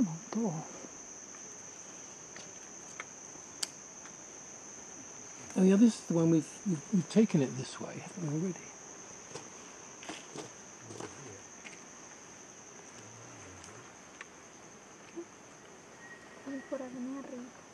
Come un montón. Oh yeah, this is the one we've, we've, we've taken it this way, haven't we already? Por ahí arriba.